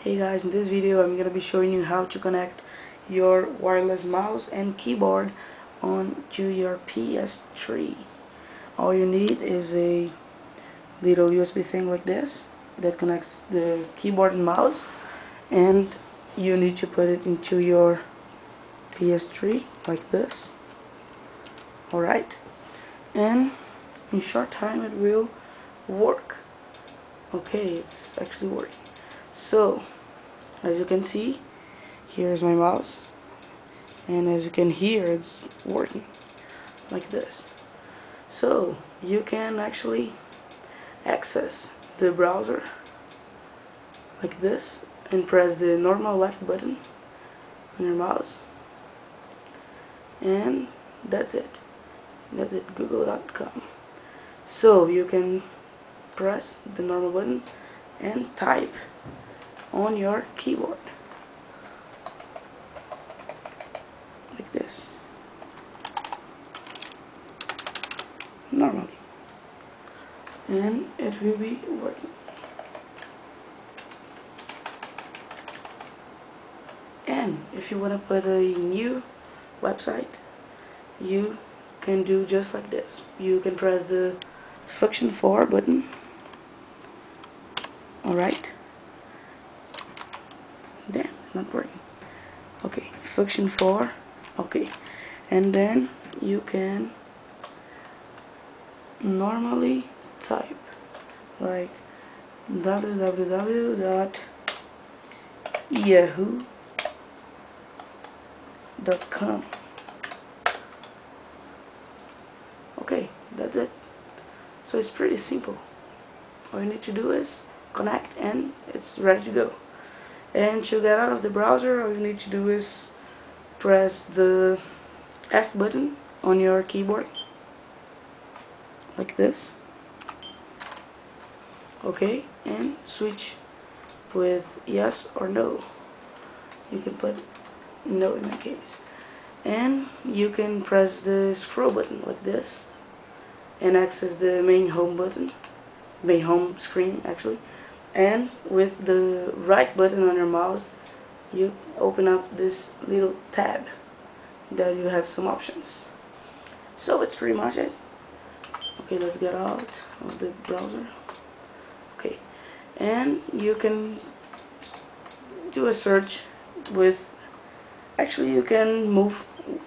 Hey guys, in this video I'm going to be showing you how to connect your wireless mouse and keyboard on to your PS3. All you need is a little USB thing like this that connects the keyboard and mouse and you need to put it into your PS3 like this. Alright, and in short time it will work. Okay, it's actually working so as you can see here's my mouse. And as you can hear it's working like this. So you can actually access the browser like this and press the normal left button on your mouse. And that's it. That's it google.com so you can press the normal button and type on your keyboard. Like this. Normally. And it will be working. And if you want to put a new website you can do just like this. You can press the function 4 button. Alright not working. Okay function 4 okay. And then you can normally type like www.yahoo.com okay that's it. So it's pretty simple. All you need to do is connect and it's ready to go and to get out of the browser all you need to do is press the S button on your keyboard like this. Okay and switch with yes or no. You can put no in my case. And you can press the scroll button like this and access the main home button main home screen actually and with the right button on your mouse you open up this little tab that you have some options. So it's pretty much it. Okay let's get out of the browser. Okay and you can do a search with actually you can move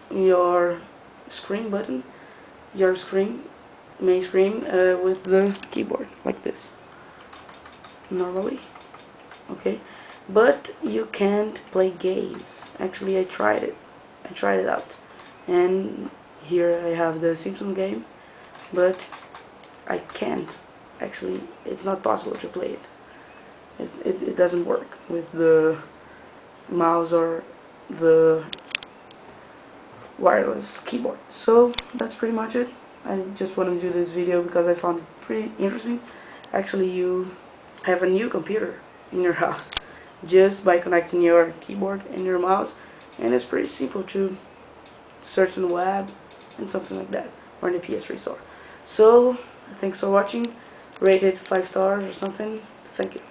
your screen button your screen main screen uh, with the keyboard like this normally okay? But you can't play games. Actually I tried it. I tried it out. And here I have the Simpsons game but I can't. Actually it's not possible to play it. It, it doesn't work with the mouse or the wireless keyboard. So that's pretty much it. I just wanted to do this video because I found it pretty interesting. Actually you have a new computer in your house. Just by connecting your keyboard and your mouse and it's pretty simple to search on the web and something like that or in the PS3 store. So thanks for watching. Rate it 5 stars or something. Thank you